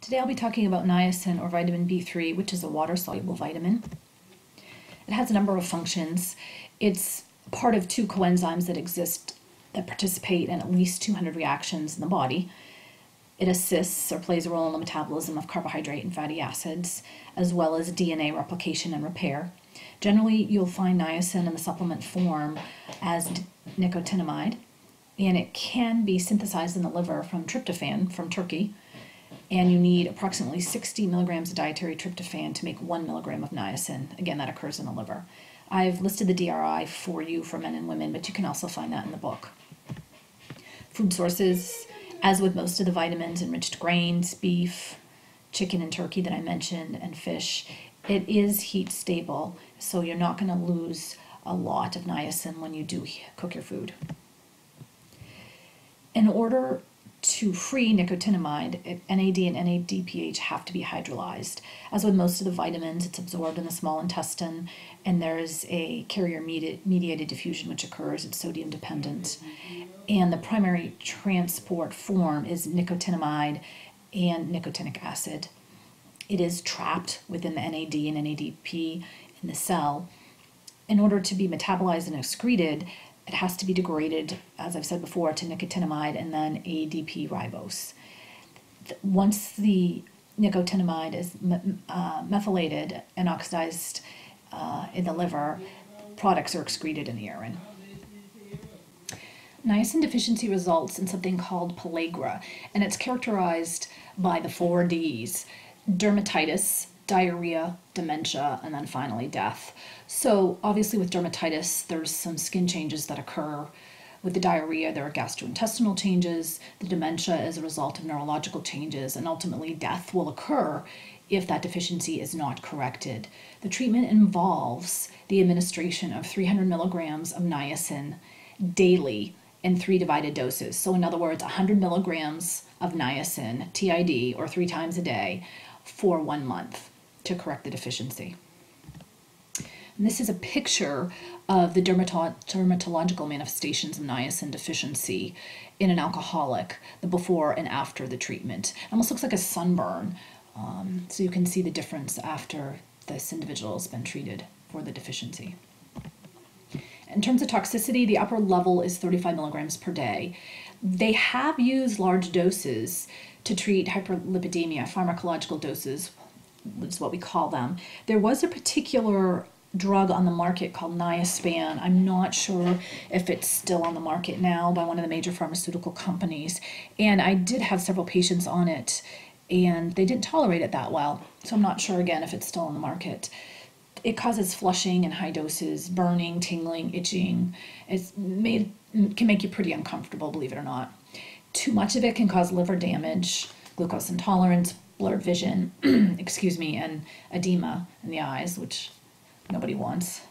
Today I'll be talking about niacin or vitamin B3, which is a water soluble vitamin. It has a number of functions. It's part of two coenzymes that exist that participate in at least 200 reactions in the body. It assists or plays a role in the metabolism of carbohydrate and fatty acids, as well as DNA replication and repair. Generally, you'll find niacin in the supplement form as nicotinamide, and it can be synthesized in the liver from tryptophan from turkey and you need approximately 60 milligrams of dietary tryptophan to make one milligram of niacin. Again, that occurs in the liver. I've listed the DRI for you for men and women, but you can also find that in the book. Food sources, as with most of the vitamins, enriched grains, beef, chicken and turkey that I mentioned, and fish, it is heat stable, so you're not going to lose a lot of niacin when you do cook your food. In order to free nicotinamide, NAD and NADPH have to be hydrolyzed. As with most of the vitamins, it's absorbed in the small intestine, and there's a carrier mediated diffusion which occurs. It's sodium dependent. And the primary transport form is nicotinamide and nicotinic acid. It is trapped within the NAD and NADP in the cell. In order to be metabolized and excreted, it has to be degraded, as I've said before, to nicotinamide and then ADP ribose. Once the nicotinamide is uh, methylated and oxidized uh, in the liver, products are excreted in the urine. Niacin deficiency results in something called pellagra, and it's characterized by the four Ds dermatitis, diarrhea, dementia, and then finally death. So, obviously, with dermatitis, there's some skin changes that occur. With the diarrhea, there are gastrointestinal changes. The dementia is a result of neurological changes, and ultimately, death will occur if that deficiency is not corrected. The treatment involves the administration of 300 milligrams of niacin daily in three divided doses. So, in other words, 100 milligrams of niacin, TID, or three times a day for one month to correct the deficiency. And this is a picture of the dermato- dermatological manifestations of niacin deficiency in an alcoholic, the before and after the treatment. It almost looks like a sunburn. Um, so you can see the difference after this individual has been treated for the deficiency. In terms of toxicity, the upper level is 35 milligrams per day. They have used large doses to treat hyperlipidemia, pharmacological doses is what we call them. There was a particular drug on the market called Niaspan. I'm not sure if it's still on the market now by one of the major pharmaceutical companies. And I did have several patients on it and they didn't tolerate it that well. So I'm not sure again if it's still on the market. It causes flushing in high doses, burning, tingling, itching. It's made can make you pretty uncomfortable, believe it or not. Too much of it can cause liver damage, glucose intolerance, blurred vision, excuse me, and edema in the eyes, which nobody wants.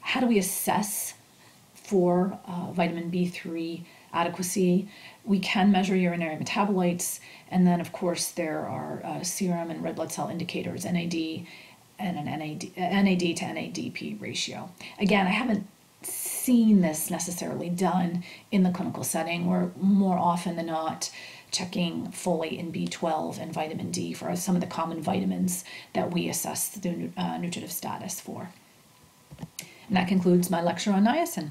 How do we assess for uh, vitamin B3 adequacy? We can measure urinary metabolites, and then, of course, there are uh, serum and red blood cell indicators, NAD and an NAD, NAD to NADP ratio. Again, I haven't seen this necessarily done in the clinical setting, where more often than not, checking folate and B12 and vitamin D for some of the common vitamins that we assess the uh, nutritive status for. And that concludes my lecture on niacin.